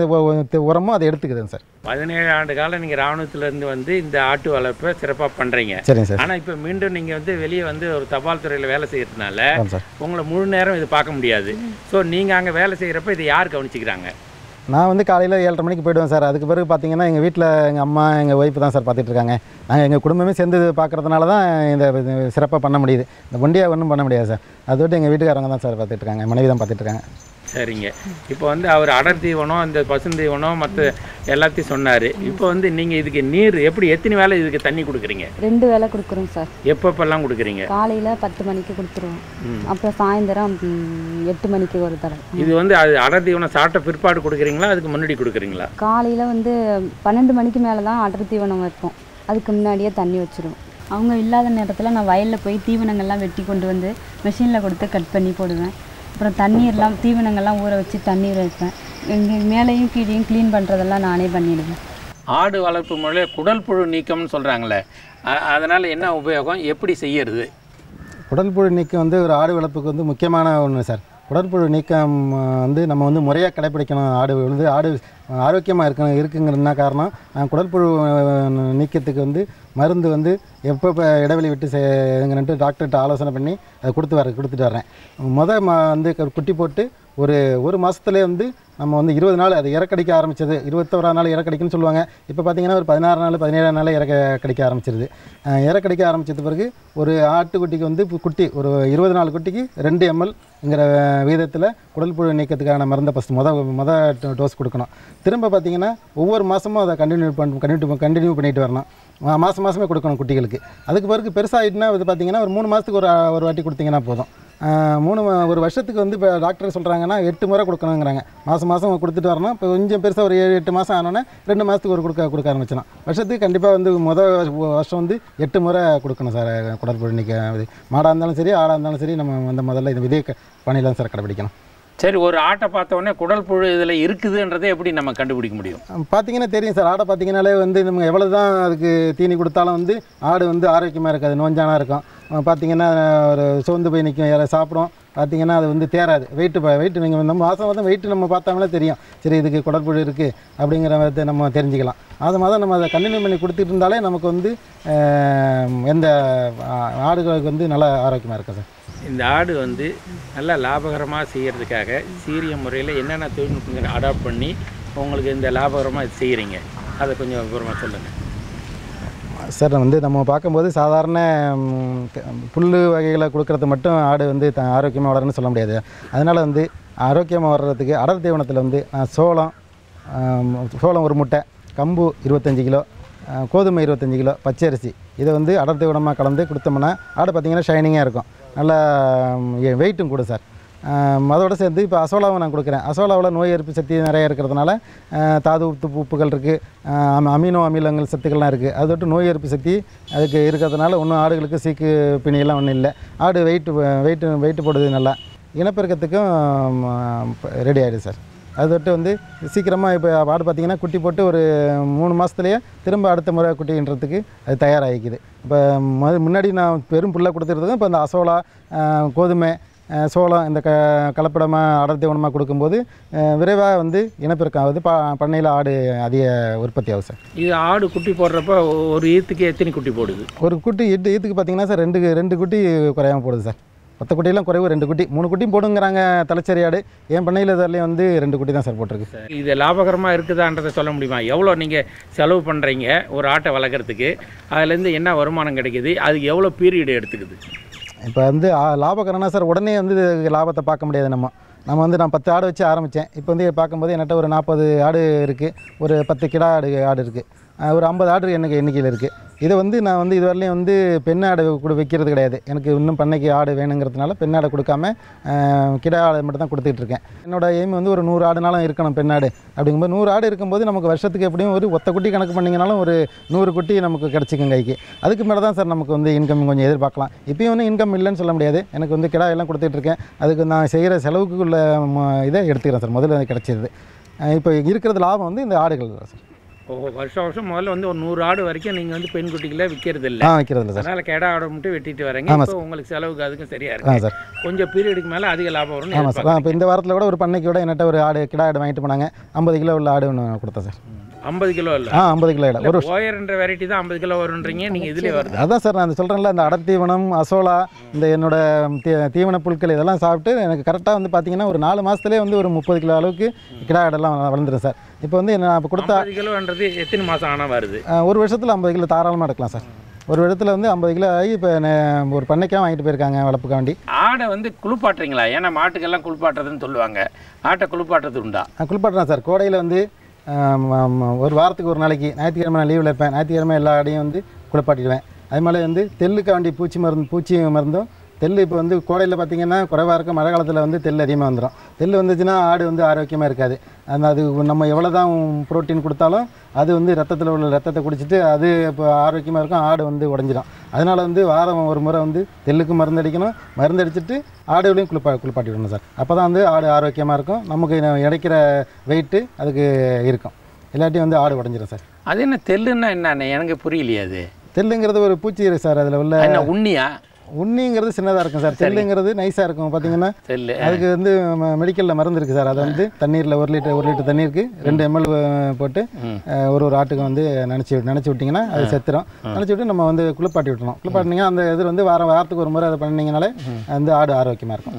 உரமோ அதை எடுத்துக்குதுங்க சார். பதினேழு ஆண்டு காலம் நீங்கள் ராணுவத்திலேருந்து வந்து இந்த ஆட்டு வளர்ப்பை சிறப்பாக பண்ணுறீங்க சரிங்க சார். ஆனால் இப்போ மீண்டும் நீங்கள் வந்து வெளியே வந்து ஒரு தபால் துறையில் வேலை சார். உங்களை முழு நேரம் இது பார்க்க முடியாது. ஸோ நீங்கள் அங்கே வேலை செய்கிறப்ப இதை யார் கவனிச்சிக்கிறாங்க? நான் வந்து காலையில் ஏழரை மணிக்கு போயிடுவேன் சார். அதுக்கு பிறகு பார்த்தீங்கன்னா எங்கள் வீட்டில் எங்கள் அம்மா எங்கள் ஒய்ஃப் தான் சார் பார்த்துட்டு இருக்காங்க. நாங்கள் எங்கள் குடும்பமே சேர்ந்து பார்க்குறதுனால தான் இந்த சிறப்பாக பண்ண முடியுது. இந்த ஒண்டியாக ஒன்றும் பண்ண முடியாது சார். அதை விட்டு எங்கள் வீட்டுக்காரங்க தான் சார் பார்த்துட்டு இருக்காங்க. மனைவி தான் பார்த்துட்டு இருக்காங்க. சரிங்க. இப்போ வந்து அவர் அடர் தீவனம் இந்த பசுந்தீவனம் மற்ற எல்லாத்தையும் சொன்னார். இப்போ வந்து நீங்கள் இதுக்கு நீர் எப்படி எத்தனை வேளை இதுக்கு தண்ணி கொடுக்குறீங்க? ரெண்டு வேளை கொடுக்குறோம் சார். எப்பப்பெல்லாம் கொடுக்குறீங்க? காலையில் பத்து மணிக்கு கொடுத்துருவோம். அப்புறம் சாயந்தரம் எட்டு மணிக்கு ஒரு தடவை. இது வந்து அது அடர் தீவனம் சாப்பிட்ட பிற்பாடு கொடுக்குறீங்களா? அதுக்கு முன்னாடி கொடுக்குறீங்களா? காலையில் வந்து பன்னெண்டு மணிக்கு மேலே தான் அடர் தீவனம் வைப்போம். அதுக்கு முன்னாடியே தண்ணி வச்சிருவோம். அவங்க இல்லாத நேரத்தில் நான் வயலில் போய் தீவனங்கள்லாம் வெட்டி கொண்டு வந்து மெஷினில் கொடுத்து கட் பண்ணி போடுவேன். அப்புறம் தண்ணீர்லாம் தீவனங்கள்லாம் ஊற வச்சு தண்ணீர் வைப்பேன். எங்கள் மேலேயும் கீழேயும் க்ளீன் பண்ணுறதெல்லாம் நானே பண்ணிடுவேன். ஆடு வளர்ப்பு முறையில் குடல் புழு நீக்கம்னு சொல்கிறாங்களே அதனால் என்ன உபயோகம்? எப்படி செய்யறது? குடற்புழு நீக்கம் வந்து ஒரு ஆடு வளர்ப்புக்கு வந்து முக்கியமான ஒன்று சார். உடற்புழு நீக்கம் வந்து நம்ம வந்து முறையாக கடைப்பிடிக்கணும். ஆடு வந்து ஆடு ஆரோக்கியமாக இருக்கணும் இருக்குங்கிறதுனா காரணம் குடற்புழு நீக்கத்துக்கு வந்து மருந்து வந்து எப்போ இடைவெளி விட்டு செய்யுங்கன்ட்டு டாக்டர்கிட்ட ஆலோசனை பண்ணி அதை கொடுத்து வர கொடுத்துட்டு வரேன் முத மா வந்து குட்டி போட்டு ஒரு ஒரு மாதத்துலேயே வந்து நம்ம வந்து இருபது நாள் அது இறக்கடிக்க ஆரம்பிச்சது. இருபத்தோரா நாள் இறக்கடிக்குன்னு சொல்லுவாங்க. இப்போ பார்த்தீங்கன்னா ஒரு பதினாறு நாள் பதினேழாம் நாள் இறக்க கடிக்க ஆரம்பிச்சிருது இறக்கடிக்க ஆரம்பிச்சது பிறகு ஒரு ஆட்டுக்குட்டிக்கு வந்து குட்டி ஒரு இருபது நாள் குட்டிக்கு ரெண்டு எம்எல்ங்கிற விகிதத்தில் குடல்புழு நீக்கத்துக்கான மருந்தை ஃபஸ்ட் மொதல் மொதல் டோஸ் கொடுக்கணும். திரும்ப பார்த்தீங்கன்னா ஒவ்வொரு மாதமும் அதை கண்டினியூ பண்ண கண்டினியூ கண்டினியூ பண்ணிட்டு வரணும். மாதம் மாதமே கொடுக்கணும் குட்டிகளுக்கு. அதுக்கு பிறகு பெருசாகிட்டுனா அது பார்த்தீங்கன்னா ஒரு மூணு மாதத்துக்கு ஒரு ஒரு வாட்டி கொடுத்தீங்கன்னா போதும். மூணு மா- ஒரு வருஷத்துக்கு வந்து இப்போ டாக்டர் சொல்கிறாங்கன்னா எட்டு முறை கொடுக்கணுங்கிறாங்க. மாதம் மாதம் கொடுத்துட்டு வரணும். இப்போ கொஞ்சம் பெருசாக ஒரு ஏழு எட்டு மாதம் ஆனோன்னே ரெண்டு மாதத்துக்கு ஒரு கொடுக்க கொடுக்க ஆரம்பிச்சிடலாம். வருஷத்துக்கு கண்டிப்பாக வந்து முதல் வருஷம் வந்து எட்டு முறை கொடுக்கணும் சார் இது. மாடாக இருந்தாலும் சரி ஆடாக இருந்தாலும் சரி நம்ம வந்து முதல்ல இந்த விதை பணியில் சார் கடைப்பிடிக்கணும். சரி ஒரு ஆட்டை பார்த்த உடனே குடல் புழு இதில் இருக்குதுன்றதை எப்படி நம்ம கண்டுபிடிக்க முடியும்? பார்த்தீங்கன்னா தெரியும் சார் ஆடை பார்த்தீங்கன்னாலே வந்து நம்ம எவ்வளோ தான் அதுக்கு தீனி கொடுத்தாலும் வந்து ஆடு வந்து ஆரோக்கியமாக இருக்காது நோஞ்சானா இருக்கும். பார்த்தீங்கன்னா ஒரு சோர்ந்து போய் நிற்கும் யாரை சாப்பிடும் பார்த்தீங்கன்னா அது வந்து தேராது. வெயிட்டு வெயிட்டு நீங்கள் நம்ம மாதம் மாதம் வெயிட்டு நம்ம பார்த்தாமலே தெரியும். சரி இதுக்கு குடற்புழு இருக்குது அப்படிங்கிறத நம்ம தெரிஞ்சுக்கலாம். அது மாதம் நம்ம அதை கண்டினியூ பண்ணி கொடுத்துட்டு இருந்தாலே நமக்கு வந்து எந்த ஆடுகளுக்கு வந்து நல்லா ஆரோக்கியமாக இருக்கும் சார். இந்த ஆடு வந்து நல்லா லாபகரமாக செய்கிறதுக்காக சீரிய முறையில் என்னென்ன தொழில்நுட்பங்களை அடாப்ட் பண்ணி உங்களுக்கு இந்த லாபகரமாக இது செய்கிறீங்க அதை கொஞ்சம் விவரமாக சொல்லுங்கள் சார் வந்து நம்ம பார்க்கும்போது சாதாரண புல் வகைகளை கொடுக்கறது மட்டும் ஆடு வந்து த ஆரோக்கியமாக வளரும்னு சொல்ல முடியாது. அதனால் வந்து ஆரோக்கியமாக வர்றதுக்கு அடர் தீவனத்தில் வந்து சோளம் சோளம் ஒரு முட்டை கம்பு இருபத்தஞ்சி கிலோ கோதுமை இருபத்தஞ்சி கிலோ பச்சரிசி இதை வந்து அடர் தீவனமாக கலந்து கொடுத்தோம்னா ஆடு பார்த்திங்கன்னா ஷைனிங்காக இருக்கும். நல்லா வெயிட்டும் கூட சார். அதோடு சேர்ந்து இப்போ அசோலாவை நான் கொடுக்குறேன். அசோலாவில் நோய் எதிர்ப்பு சக்தி நிறைய இருக்கிறதுனால தாது உப்பு உப்புகள் இருக்குது அமினோ அமிலங்கள் சத்துக்கள்லாம் இருக்குது அதை விட்டு நோய் எதிர்ப்பு சக்தி அதுக்கு இருக்கிறதுனால ஒன்றும் ஆடுகளுக்கு சீக்கு பிணியெல்லாம் ஒன்றும் இல்லை. ஆடு வெயிட்டு வெயிட்டு வெயிட்டு போடுது நல்லா. இனப்பெருக்கத்துக்கும் ரெடி ஆகிடுது சார். அது விட்டு வந்து சீக்கிரமாக இப்போ ஆடு பார்த்திங்கன்னா குட்டி போட்டு ஒரு மூணு மாதத்துலேயே திரும்ப அடுத்த முறை குட்டின்றதுக்கு அது தயாராகிக்குது. இப்போ முன்னாடி நான் பெரும் புல்லை கொடுத்துருந்தது இப்போ இந்த அசோலா கோதுமை சோளம் இந்த க கலப்படமாக அடர் தீவனமாக கொடுக்கும்போது விரைவாக வந்து இனப்பெருக்கம் ஆகுது ப பண்ணையில் ஆடு அதிக உற்பத்தி ஆகும் சார். இது ஆடு குட்டி போடுறப்ப ஒரு ஈத்துக்கு எத்தனை குட்டி போடுது? ஒரு குட்டி எட்டு ஈத்துக்கு பார்த்தீங்கன்னா சார் ரெண்டு ரெண்டு குட்டி குறையாம போடுது சார். மொத்த குட்டியெல்லாம் குறைவு ரெண்டு குட்டி. மூணு குட்டியும் போடுங்கிறாங்க தலைச்சேரி ஆடு. என் பண்ணையில் இதுலேயும் வந்து ரெண்டு குட்டி தான் சார் போட்டிருக்கு. இது லாபகரமாக இருக்குதான்றதை சொல்ல முடியுமா? எவ்வளோ நீங்கள் செலவு பண்ணுறீங்க ஒரு ஆட்டை வளர்க்குறதுக்கு? அதுலேருந்து என்ன வருமானம் கிடைக்குது? அதுக்கு எவ்வளோ பீரியட் எடுத்துக்குது? இப்போ வந்து லாபக்கரம்னா சார் உடனே வந்து லாபத்தை பார்க்க முடியாது நம்ம. நம்ம வந்து நான் பத்து ஆடு வச்சு ஆரம்பித்தேன். இப்போ வந்து பார்க்கும்போது என்கிட்ட ஒரு நாற்பது ஆடு இருக்குது ஒரு பத்து கிடா ஆடு ஆடு இருக்குது ஒரு ஐம்பது ஆடு எனக்கு எண்ணிக்கையில் இருக்குது இதை வந்து நான் வந்து இதுவரையிலையும் வந்து பெண் ஆடை கூட வைக்கிறது கிடையாது. எனக்கு இன்னும் பண்ணைக்கு ஆடு வேணுங்கிறதுனால பெண் ஆடை கொடுக்காம கிடா ஆடை மட்டும் தான் கொடுத்துட்டு இருக்கேன். என்னோடய எய்ம் வந்து ஒரு நூறு ஆடுனாலும் இருக்கணும் பெண் ஆடு. அப்படிங்கும்போது நூறு ஆடு இருக்கும்போது நமக்கு வருஷத்துக்கு எப்படியும் ஒரு ஒத்த குட்டி கணக்கு பண்ணிங்கனாலும் ஒரு நூறு குட்டி நமக்கு கிடச்சிக்கும் கைக்கு. அதுக்கு மேலே தான் சார் நமக்கு வந்து இன்கம் கொஞ்சம் எதிர்பார்க்கலாம். இப்பயும் வந்து இன்கம் இல்லைன்னு சொல்ல முடியாது. எனக்கு வந்து கிடா எல்லாம் கொடுத்துட்டு இருக்கேன். அதுக்கு நான் செய்கிற செலவுக்குள்ள இதை எடுத்துக்கிறேன் சார். முதல்ல அது கிடச்சிது இப்போ இருக்கிறது லாபம் வந்து இந்த ஆடுகள் தான் சார். ஓ வருஷம் வருஷம் முதல்ல வந்து ஒரு நூறு ஆடு வரைக்கும் நீங்கள் வந்து பெண் குட்டிகளை விற்கிறது இல்லை ஆ வைக்கிறது இல்லை சார். அதனால் கெடா ஆடை மட்டும் வெட்டிட்டு வரீங்க. இப்போ உங்களுக்கு செலவுக்கு அதுக்கும் சரியா ஆ இருக்கு சார். கொஞ்சம் பீரியடுக்கு மேலே அதிக லாபம் வரும்னு ஆமாம் சார். இப்போ இந்த வாரத்தில் கூட ஒரு பண்ணைக்கு கூட என்கிட்ட ஒரு ஆடு கிடா ஆடு வாங்கிட்டு போனாங்க. ஐம்பது கிலோ உள்ள ஆடு ஒன்று கொடுத்தேன் சார். ஐம்பது கிலோ இல்லை. ஆ ஐம்பது கிலோ இடம். ஒரு ஓயர்ன்ற வெரைட்டி தான் ஐம்பது கிலோ வருன்றீங்க நீங்கள் இதுலேயே வருது. அதான் சார் நான் சொல்கிறேன்ல இந்த அடர்த்தீவனம் அசோலா இந்த என்னோட தீ தீவன புல்கள் இதெல்லாம் சாப்பிட்டு எனக்கு கரெக்டாக வந்து பார்த்தீங்கன்னா ஒரு நாலு மாதத்துலேயே வந்து ஒரு முப்பது கிலோ அளவுக்கு கிடா ஆடெல்லாம் வளர்ந்துரும் சார். இப்போ வந்து நான் இப்போ கொடுத்த கிலோன்றது எத்தனை மாதம் ஆனால் வருது? ஒரு வருஷத்தில் ஐம்பது கிலோ தாராளமாக எடுக்கலாம் சார். ஒரு இடத்துல வந்து ஐம்பது கிலோ ஆகி இப்போ ஒரு பண்ணைக்காக வாங்கிட்டு போயிருக்காங்க வளர்ப்புக்காண்டி. ஆடை வந்து குளிப்பாட்டுறீங்களா? ஏன்னா மாட்டுக்கெல்லாம் குளிப்பாட்டுறதுன்னு சொல்லுவாங்க. ஆட்டை குளிப்பாட்டுறது உண்டா? குளிப்பாட்டுறேன் சார். கோடையில் வந்து ஒரு வாரத்துக்கு ஒரு நாளைக்கு ஞாயிற்றுக்கிழமை நான் லீவில் இருப்பேன். ஞாயிற்றுக்கிழமை எல்லா இடையும் வந்து குளிப்பாட்டிடுவேன். அது மாதிரி வந்து தெல்லுக்காண்டி பூச்சி மருந்து பூச்சி மருந்தும் தெல் இப்போ வந்து கோடையில் பார்த்தீங்கன்னா குறைவாக இருக்கும் மழை காலத்தில் வந்து தெல் அதிகமாக வந்துடும் தெல் வந்துச்சுன்னா ஆடு வந்து ஆரோக்கியமாக இருக்காது. அந்த அது நம்ம எவ்வளோ தான் புரோட்டீன் கொடுத்தாலும் அது வந்து ரத்தத்தில் உள்ள ரத்தத்தை குடிச்சிட்டு அது இப்போ ஆரோக்கியமாக இருக்கும் ஆடு வந்து உடஞ்சிடும் அதனால் வந்து வாரம் ஒரு முறை வந்து தெல்லுக்கு மருந்து அடிக்கணும். மருந்து அடிச்சிட்டு ஆடுகளையும் குளிப்பா குளிப்பாட்டி விடணும் சார். அப்போ தான் வந்து ஆடு ஆரோக்கியமாக இருக்கும். நமக்கு இடைக்கிற வெயிட்டு அதுக்கு இருக்கும். இல்லாட்டி வந்து ஆடு உடஞ்சிரும் சார். அது என்ன தெல்லுன்னா என்ன எனக்கு புரியலையே அது. தெல்லுங்கிறது ஒரு பூச்சி இருக்கு சார் அதில் உள்ள உண்ணியா? உண்ணிங்கிறது சின்னதாக இருக்கும் சார். தெல்லுங்கிறது நைஸாக இருக்கும். பார்த்தீங்கன்னா அதுக்கு வந்து மெடிக்கலில் மருந்து இருக்குது சார். அதை வந்து தண்ணீரில் ஒரு லிட்டர் ஒரு லிட்டர் தண்ணீருக்கு ரெண்டு எம்எல் போட்டு ஒரு ஒரு ஆட்டுக்கு வந்து நினச்சி நினச்சி விட்டிங்கன்னா அது செத்துரும். நினச்சி விட்டு நம்ம வந்து குளிப்பாட்டி விட்டணும் குளிப்பாட்டினீங்கன்னா அந்த இது வந்து வாரம் வாரத்துக்கு ஒரு முறை அதை பண்ணிங்கனாலே வந்து ஆடு ஆரோக்கியமாக இருக்கும்.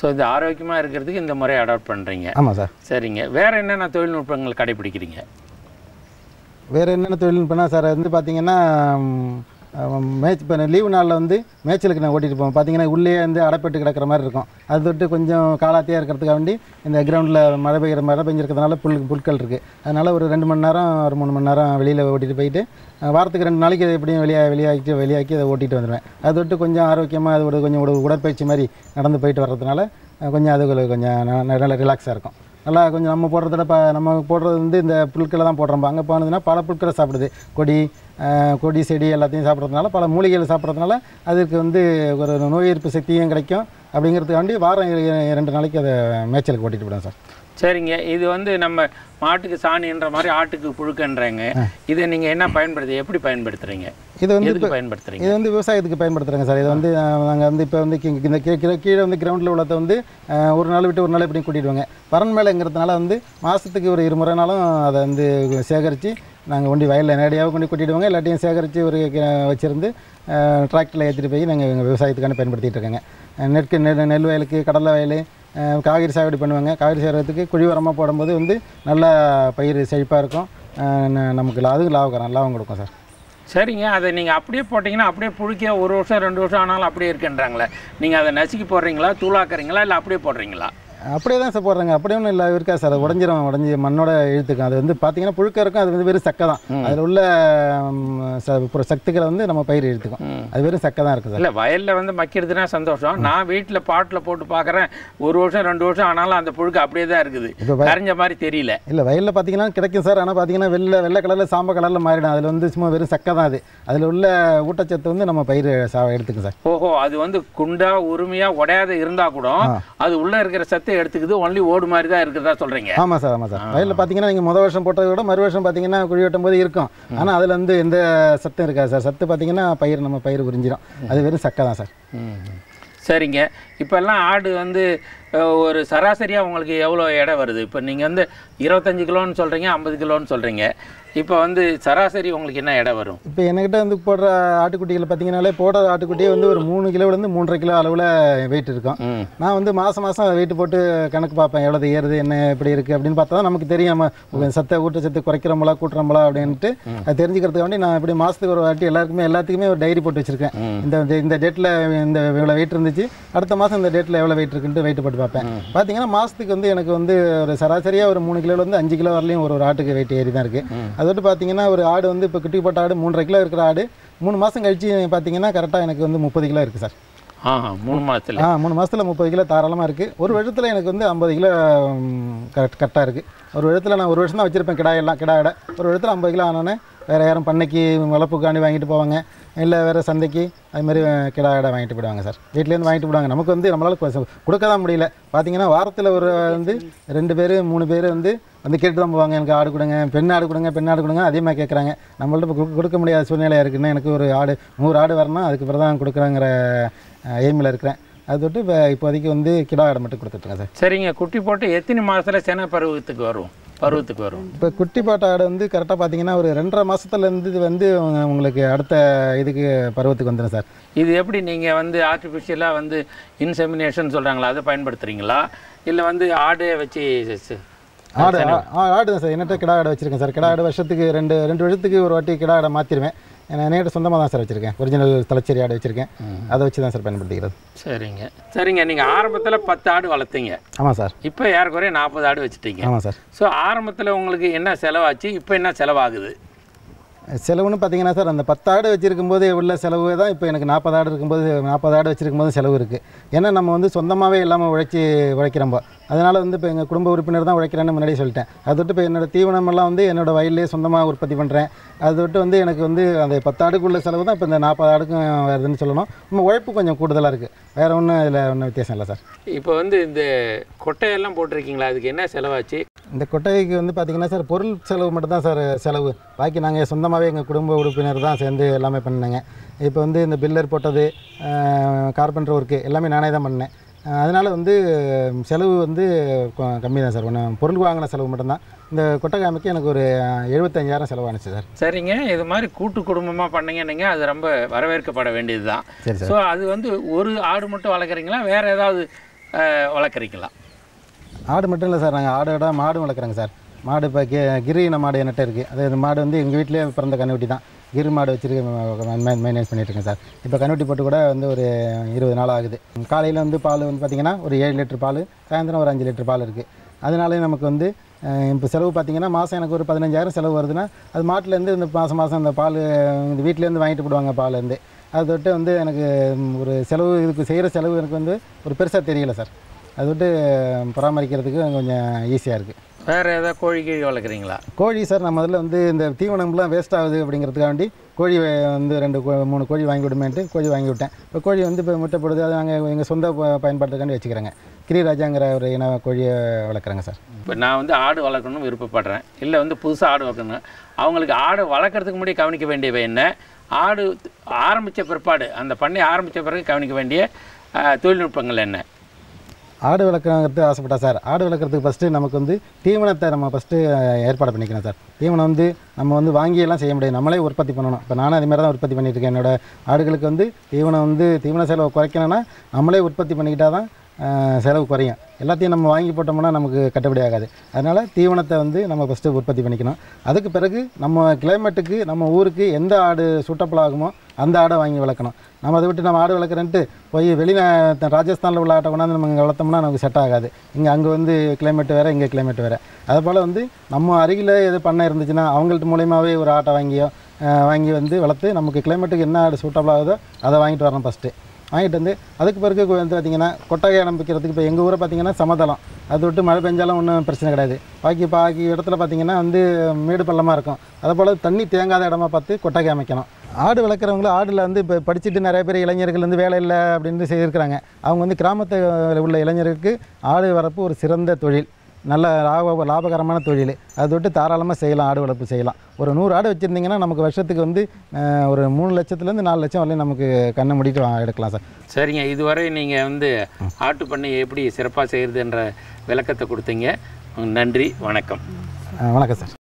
ஸோ இது ஆரோக்கியமாக இருக்கிறதுக்கு இந்த முறையை அடாப்ட் பண்ணுறீங்க ஆமாம் சார். சரிங்க. வேற என்னென்ன தொழில்நுட்பங்கள் கடைபிடிக்கிறீங்க? வேறு என்னென்ன தொழில்நுட்பம்னா சார் வந்து பார்த்தீங்கன்னா மேட்ச் இப்போ லீவு நாளில் வந்து மேய்ச்சலுக்கு நான் ஓட்டிகிட்டு போவேன். பார்த்தீங்கன்னா உள்ளே வந்து அடைப்பட்டு கிடக்கிற மாதிரி இருக்கும். அது தொட்டு கொஞ்சம் காலாத்தியாக இருக்கிறதுக்காக வேண்டி இந்த கிரவுண்டில் மழை பெய்கிற மழை பெஞ்சிருக்கிறதுனால புல் புற்கள் இருக்குது அதனால் ஒரு ரெண்டு மணி நேரம் ஒரு மூணு மணி நேரம் வெளியில் ஓட்டிகிட்டு போயிட்டு வாரத்துக்கு ரெண்டு நாளைக்கு அதை எப்படியும் வெளியே வெளியாகிட்டு வெளியாக்கி அதை ஓட்டிகிட்டு வந்துடுவேன் அது தொட்டு கொஞ்சம் ஆரோக்கியமாக அது ஒரு கொஞ்சம் ஒரு உடற்பயிற்சி மாதிரி நடந்து போயிட்டு வர்றதுனால கொஞ்சம் அது கொஞ்சம் நல்ல நல்லா ரிலாக்ஸாக இருக்கும். நல்லா கொஞ்சம் நம்ம போடுறதுல இப்போ நம்ம போடுறது வந்து இந்த புல்களை தான் போடுறோம். அங்கே போனதுன்னா பல புல்களை சாப்பிடுது. கொடி கொடி செடி எல்லாத்தையும் சாப்பிட்றதுனால பல மூலிகைகள் சாப்பிட்றதுனால அதுக்கு வந்து ஒரு நோய் எதிர்ப்பு சக்தியும் கிடைக்கும். அப்படிங்கிறதுக்காண்டி வாரம் ரெண்டு நாளைக்கு அதை மேய்ச்சலுக்கு ஓட்டிட்டு விடுவேன் சார். சரிங்க. இது வந்து நம்ம மாட்டுக்கு சாணின்ற மாதிரி ஆட்டுக்கு புழுக்கன்றாங்க. இதை நீங்கள் என்ன பயன்படுத்தி எப்படி பயன்படுத்துறீங்க? இது வந்து பயன்படுத்துறீங்க? இது வந்து விவசாயத்துக்கு பயன்படுத்துகிறாங்க சார். இது வந்து நாங்கள் வந்து இப்போ வந்து இந்த கீழே கீழே வந்து கிரவுண்டில் உள்ளதை வந்து ஒரு நாள் விட்டு ஒரு நாள் இப்படி கூட்டிடுவாங்க. பரன் மேலேங்கிறதுனால வந்து மாதத்துக்கு ஒரு இருமுறைனாலும் அதை வந்து சேகரித்து நாங்கள் கொண்டு வயலில் நேரடியாக கொண்டு கொட்டிடுவாங்க. எல்லாத்தையும் சேகரித்து ஒரு வச்சிருந்து டிராக்டரில் ஏற்றிட்டு போய் நாங்கள் எங்கள் விவசாயத்துக்கான பயன்படுத்திட்டு இருக்கோங்க. நெற்கு நெல் நெல் வயலுக்கு கடலை வயல் காய்கறி சாகுபடி பண்ணுவாங்க. காய்கறி செய்கிறதுக்கு குழி உரமாக போடும்போது வந்து நல்ல பயிர் செழிப்பாக இருக்கும். நமக்கு அதுவும் லாபகரம் லாபம் கொடுக்கும் சார். சரிங்க அதை நீங்கள் அப்படியே போட்டிங்கன்னா அப்படியே புழுக்கிய ஒரு வருஷம் ரெண்டு வருஷம் ஆனாலும் அப்படியே இருக்குன்றாங்களே. நீங்கள் அதை நசுக்கி போடுறீங்களா தூளாக்குறீங்களா இல்லை அப்படியே போடுறீங்களா? அப்படியே தான் சார் போடுறாங்க. அப்படியே ஒன்றும் இல்லை இருக்கா சார். அது உடஞ்சிரும் உடஞ்சி மண்ணோட இழுத்துக்கும். அது வந்து பார்த்தீங்கன்னா புழுக்க இருக்கும். அது வந்து வெறும் சக்கை தான். அதில் உள்ள ம், ச- அப்புறம் சத்துக்களை வந்து நம்ம பயிர் இழுத்துக்கும் அது வெறும் சக்கை தான் இருக்குது சார். இல்லை வயலில் வந்து மக்கிறதுனா சந்தோஷம். நான் வீட்டில் பாட்டில் போட்டு பார்க்குறேன் ஒரு வருஷம் ரெண்டு வருஷம் ஆனாலும் அந்த புழுக்கு அப்படியே தான் இருக்குது. இப்போ கரைஞ்ச மாதிரி தெரியல. இல்லை வயலில் பார்த்தீங்கன்னா கிடைக்கும் சார். ஆனால் பார்த்தீங்கன்னா வெள்ளை வெள்ளை கலரில் சாம்ப கலரில் மாறிடும். அதில் வந்து சும்மா வெறும் சக்கை தான் அது. அதில் உள்ள ஊட்டச்சத்து வந்து நம்ம பயிர் சா எடுத்துக்கும் சார். ஓஹோ அது வந்து குண்டா உரிமையா உடையாத இருந்தா கூட அது உள்ள இருக்கிற சத்தை எடுத்துக்குது ஒன்லி ஓடு மாதிரி தான் இருக்கிறதா சொல்றீங்க. ஆமாம் சார் ஆமாம் சார். வயலில் பார்த்தீங்கன்னா நீங்கள் முதல் வருஷம் போட்டதை விட மறு வருஷம் பார்த்தீங்கன்னா குழி வெட்டும் போது இருக்கும். ஆனால் அதில் வந்து எந்த சத்தும் இருக்காது சார். சத்து பார்த்தீங்கன்னா பயிர் நம்ம பயிர் உறிஞ்சிடும் அது வெறும் சக்கை தான் சார். சரிங்க. இப்போல்லாம் ஆடு வந்து ஒரு சராசரியாக உங்களுக்கு எவ்வளோ எடை வருது? இப்போ நீங்கள் வந்து இருபத்தஞ்சு கிலோன்னு சொல்கிறீங்க ஐம்பது கிலோன்னு சொல்கிறீங்க இப்போ வந்து சராசரி உங்களுக்கு என்ன எடை வரும்? இப்போ என்கிட்ட வந்து போடுற ஆட்டுக்குட்டிகள் பார்த்தீங்கன்னாலே போடுற ஆட்டுக்குட்டியே வந்து ஒரு மூணு கிலோலேருந்து மூன்றரை கிலோ அளவில் வெயிட் இருக்கும். நான் வந்து மாதம் மாதம் வெயிட் போட்டு கணக்கு பார்ப்பேன். எவ்வளோ ஏறுது என்ன எப்படி இருக்குது அப்படின்னு பார்த்தா தான் நமக்கு தெரியும். நம்ம சத்தை ஊட்டச்சத்து குறைக்கிறோம்களா கூட்டுறோம்களா அப்படின்ட்டு அது தெரிஞ்சுக்கிறதுக்கு வேண்டி நான் இப்படி மாதத்துக்கு ஒரு வாட்டி எல்லாருக்குமே எல்லாத்துக்குமே ஒரு டைரி போட்டு வச்சிருக்கேன். இந்த இந்த- இந்த டேட்டில் இந்த இவ்வளோ வெயிட் இருந்துச்சு அடுத்த மாதம் இந்த டேட்டில் எவ்வளோ வெயிட் இருக்குன்ட்டு வெயிட் போட்டு பார்ப்பேன். பார்த்தீங்கன்னா மாதத்துக்கு வந்து எனக்கு வந்து ஒரு சராசரியாக ஒரு மூணு கிலோலேருந்து அஞ்சு கிலோ வரலையும் ஒரு ஒரு ஆட்டுக்கு வெயிட் ஏறி தான் இருக்குது அதோடு பார்த்தீங்கன்னா ஒரு ஆடு வந்து இப்போ குட்டி போட்ட ஆடு மூன்றரை கிலோ இருக்கிற ஆடு மூணு மாதம் கழிச்சு பார்த்தீங்கன்னா கரெக்டாக எனக்கு வந்து முப்பது கிலோ இருக்குது சார். மூணு மாதத்தில். ஆ மூணு மாதத்தில் முப்பது கிலோ தாராளமாக இருக்குது ஒரு வருஷத்தில் எனக்கு வந்து ஐம்பது கிலோ கரெக்ட் கரெக்டாக இருக்குது ஒரு வருஷத்தில் நான் ஒரு வருஷம் தான் வச்சுருப்பேன் கிடாயெல்லாம் கிடா இடை ஒரு வருஷத்தில் ஐம்பது கிலோ ஆனோன்னே வேறு யாரும் பண்ணைக்கு வளர்ப்புக்காண்டி வாங்கிட்டு போவாங்க. இல்லை வேறு சந்தைக்கு அது மாதிரி கிடா இடை வாங்கிட்டு போயிடுவாங்க சார். வீட்லேருந்து வாங்கிட்டு போடுவாங்க நமக்கு வந்து நம்மளால் கொடுக்க தான் முடியல. பார்த்தீங்கன்னா வாரத்தில் ஒரு வந்து ரெண்டு பேர் மூணு பேர் வந்து வந்து கேட்டு தான் போவாங்க. எனக்கு ஆடு கொடுங்க பெண் ஆடு கொடுங்க பெண் ஆடு கொடுங்க அதிகமாக கேட்குறாங்க நம்மள்ட்ட கொடுக்க- முடியாத சூழ்நிலையாக இருக்குன்னா எனக்கு ஒரு ஆடு நூறு ஆடு வரணும் அதுக்கு பிறகு தான் கொடுக்குறாங்கிற எய்மில் இருக்கிறேன். அது தொட்டு இப்போ இப்போதைக்கு வந்து கிடா ஆடை மட்டும் கொடுத்துட்ருக்கேன் சார் சரிங்க குட்டி போட்டு எத்தனை மாதத்தில் சென பருவத்துக்கு வரும்? பருவத்துக்கு வரும். இப்போ குட்டி பாட்ட ஆடு வந்து கரெக்டாக பார்த்தீங்கன்னா ஒரு ரெண்டரை மாதத்துலேருந்து வந்து உங்க- உங்களுக்கு அடுத்த இதுக்கு பருவத்துக்கு வந்துடும் சார். இது எப்படி நீங்கள் வந்து ஆர்டிஃபிஷியலாக வந்து இன்செமினேஷன் சொல்கிறாங்களா அதை பயன்படுத்துகிறீங்களா இல்லை வந்து ஆடே வச்சு ஆடு ஆடு தான் சார். என்னட்ட கிடா ஆடு வச்சிருக்கேன் சார். கிடா ஆடு வருஷத்துக்கு ரெண்டு ரெண்டு வருஷத்துக்கு ஒரு வாட்டி கிடா ஆடை மாற்றிடுவேன் நான் நேற்று சொந்தமாக தான் சார் வச்சிருக்கேன். ஒரிஜினல் தலைச்சேரி ஆடு வச்சிருக்கேன். அதை வச்சு தான் சார் பயன்படுத்திக்கிறது. சரிங்க. சரிங்க நீங்கள் ஆரம்பத்தில் பத்து ஆடு வளர்த்தீங்க. ஆமாம் சார். இப்போ ஏறக்குறைய நாற்பது ஆடு வச்சுட்டீங்க. ஆமாம் சார். ஸோ ஆரம்பத்தில் உங்களுக்கு என்ன செலவாச்சு? இப்போ என்ன செலவாகுது? செலவுன்னு பார்த்தீங்கன்னா சார் அந்த பத்து ஆடு வச்சிருக்கும் போது உள்ள செலவு தான் இப்போ எனக்கு நாற்பது ஆடு இருக்கும்போது நாற்பது ஆடு வச்சிருக்கும் போது செலவு இருக்குது ஏன்னா நம்ம வந்து சொந்தமாகவே இல்லாமல் உழைச்சி உழைக்கிறோம்போ அதனால் வந்து இப்போ எங்கள் குடும்ப உறுப்பினர் தான் உழைக்கிறேன்னு முன்னாடியே சொல்லிட்டேன். அதை விட்டு இப்போ என்னோட தீவனமெல்லாம் வந்து என்னோட வயல்லே சொந்தமாக உற்பத்தி பண்ணுறேன் அதை விட்டு வந்து எனக்கு வந்து அந்த பத்து ஆடுக்குள்ள செலவு தான் இப்போ இந்த நாற்பது ஆடுக்கும் வருதுன்னு சொல்லணும். நம்ம உழைப்பு கொஞ்சம் கூடுதலாக இருக்குது வேறு ஒன்றும் இதில் ஒன்றும் வித்தியாசம் இல்லை சார். இப்போ வந்து இந்த கொட்டையெல்லாம் போட்டிருக்கீங்களா? அதுக்கு என்ன செலவாச்சு? இந்த கொட்டகைக்கு வந்து பார்த்தீங்கன்னா சார் பொருள் செலவு மட்டும் தான் சார் செலவு. பாக்கி நாங்கள் சொந்தமாகவே எங்கள் குடும்ப உறுப்பினர் தான் சேர்ந்து எல்லாமே பண்ணேங்க. இப்போ வந்து இந்த பில்லர் போட்டது கார்பெண்டர் ஒர்க்கு எல்லாமே நானே தான் பண்ணேன். அதனால் வந்து செலவு வந்து கம்மி தான் சார். ஒன்று பொருள் வாங்கின செலவு மட்டும்தான். இந்த கொட்டகை அமைக்க எனக்கு ஒரு எழுபத்தஞ்சாயிரம் செலவானுச்சு சார். சரிங்க. இது மாதிரி கூட்டு குடும்பமாக பண்ணீங்கன்னீங்க அது ரொம்ப வரவேற்கப்பட வேண்டியது தான் ஸோ அது வந்து ஒரு ஆடு மட்டும் வளர்க்குறீங்களா? வேறு ஏதாவது வளர்க்குறீங்களா? ஆடு மட்டும் இல்லை சார். நாங்கள் ஆடோட மாடும் வளர்க்குறோங்க சார். மாடு இப்போ கி கிரியின மாடு என்கிட்ட இருக்குது அது மாடு வந்து எங்கள் வீட்டிலே பிறந்த கண்ணுக்குட்டி தான். கிரு மாடு வச்சுருக்க மெயின்டைன்ஸ் பண்ணிகிட்ருக்கேன் சார். இப்போ கண்ணுட்டி போட்டு கூட வந்து ஒரு இருபது நாள் ஆகுது. காலையில் வந்து பால் வந்து பார்த்திங்கன்னா ஒரு ஏழு லிட்டர் பால் சாயந்தரம் ஒரு அஞ்சு லிட்டர் பால் இருக்குது அதனாலே நமக்கு வந்து இப்போ செலவு பார்த்திங்கன்னா மாதம் எனக்கு ஒரு பதினஞ்சாயிரம் செலவு வருதுன்னா அது மாட்டிலேருந்து இந்த மாதம் மாதம் அந்த பால் இந்த வீட்டிலேருந்து வாங்கிட்டு போடுவாங்க பாலேருந்து அதை தொட்டு வந்து எனக்கு ஒரு செலவு இதுக்கு செய்கிற செலவு எனக்கு வந்து ஒரு பெருசாக தெரியல சார். அது விட்டு பராமரிக்கிறதுக்கு கொஞ்சம் ஈஸியாக இருக்குது வேறு ஏதாவது கோழி கீழ் வளர்க்குறீங்களா? கோழி சார் நான் முதல்ல வந்து இந்த தீவனம்லாம் வேஸ்ட் ஆகுது அப்படிங்கிறதுக்காண்டி கோழி வே- வந்து ரெண்டு மூணு கோழி வாங்கி விடுமேன்ட்டு கோழி வாங்கி விட்டேன். இப்போ கோழி வந்து இப்போ முட்டை போடுது அது நாங்கள் எங்கள் சொந்த பயன்பாட்டுக்காண்டி வச்சுக்கிறேங்க. கிரிராஜாங்கிற ஒரு இன கோழியை வளர்க்குறேங்க சார். இப்போ நான் வந்து ஆடு வளர்க்கணும்னு விருப்பப்படுறேன். இல்லை வந்து புதுசாக ஆடு வளர்க்கணும் அவங்களுக்கு ஆடு வளர்க்குறதுக்கு முன்னாடி கவனிக்க வேண்டியவை என்ன? ஆடு ஆரம்பித்த பிற்பாடு அந்த பண்ணை ஆரம்பித்த பிறகு கவனிக்க வேண்டிய தொழில்நுட்பங்கள் என்ன? ஆடு வளர்க்குறது ஆசைப்பட்டா சார் ஆடு வளர்க்குறதுக்கு ஃபஸ்ட்டு நமக்கு வந்து தீவனத்தை நம்ம ஃபஸ்ட்டு ஏற்பாடு பண்ணிக்கணும் சார். தீவனம் வந்து நம்ம வந்து வாங்கியெல்லாம் செய்ய முடியாது. நம்மளே உற்பத்தி பண்ணணும். இப்போ நானும் அது மாதிரி தான் உற்பத்தி பண்ணிட்டு இருக்கேன். என்னோட ஆடுகளுக்கு வந்து தீவனம் வந்து தீவன செலவை குறைக்கணும்னா நம்மளே உற்பத்தி பண்ணிக்கிட்டால் தான் செலவு குறையும். எல்லாத்தையும் நம்ம வாங்கி போட்டோம்னா நமக்கு கட்டுப்படி ஆகாது. அதனால் தீவனத்தை வந்து நம்ம ஃபஸ்ட்டு உற்பத்தி பண்ணிக்கணும். அதுக்கு பிறகு நம்ம கிளைமேட்டுக்கு நம்ம ஊருக்கு எந்த ஆடு சூட்டபிள் ஆகுமோ அந்த ஆடை வாங்கி வளர்க்கணும். நம்ம அதை விட்டு நம்ம ஆடு வளர்க்குறேன்ட்டு போய் வெளிநா ராஜஸ்தானில் உள்ள ஆட்டை கொண்டாந்து நம்ம இங்கே வளர்த்தோம்னா நமக்கு செட் ஆகாது. இங்கே அங்கே வந்து கிளைமேட் வேறு இங்கே கிளைமேட் வேறு. அதுபோல் வந்து நம்ம அருகில் எது பண்ண இருந்துச்சுன்னா அவங்கள்ட்ட மூலியமாகவே ஒரு ஆட்டை வாங்கியோ வாங்கி வந்து வளர்த்து நமக்கு கிளைமேட்டுக்கு என்ன ஆடு சூட்டபிள் ஆகுதோ அதை வாங்கிட்டு வரணும் ஃபஸ்ட்டு வாங்கிட்டு வந்து அதுக்கு பிறகு வந்து பார்த்திங்கன்னா கொட்டகை ஆரம்பிக்கிறதுக்கு இப்போ எங்கள் ஊரை பார்த்திங்கன்னா சமதளம். அது விட்டு மழை பெஞ்சாலும் ஒன்றும் பிரச்சனை கிடையாது. பாக்கி பாக்கி இடத்துல பார்த்திங்கன்னா வந்து மேடு பள்ளமாக இருக்கும். அதே போல் தண்ணி தேங்காத இடமா பார்த்து கொட்டகை அமைக்கணும். ஆடு வளர்க்குறவங்களும் ஆடில் வந்து இப்போ படிச்சுட்டு நிறைய பேர் இளைஞர்கள் வந்து வேலை இல்லை அப்படின்னு செய்திருக்கிறாங்க. அவங்க வந்து கிராமத்தில் உள்ள இளைஞருக்கு ஆடு வரப்பு ஒரு சிறந்த தொழில். நல்ல லாப லாபகரமான தொழில். அது விட்டு தாராளமாக செய்யலாம் ஆடு வளர்ப்பு செய்யலாம். ஒரு நூறு ஆடு வச்சுருந்தீங்கன்னா நமக்கு வருஷத்துக்கு வந்து ஒரு மூணு லட்சத்துலேருந்து நாலு லட்சம் வரலையும் நமக்கு கண்ணை மூடிட்டு எடுக்கலாம் சார். சரிங்க. இதுவரை நீங்கள் வந்து ஆட்டு பண்ணை எப்படி சிறப்பாக செய்கிறதுன்ற விளக்கத்தை கொடுத்தீங்க. நன்றி வணக்கம். வணக்கம் சார்.